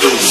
do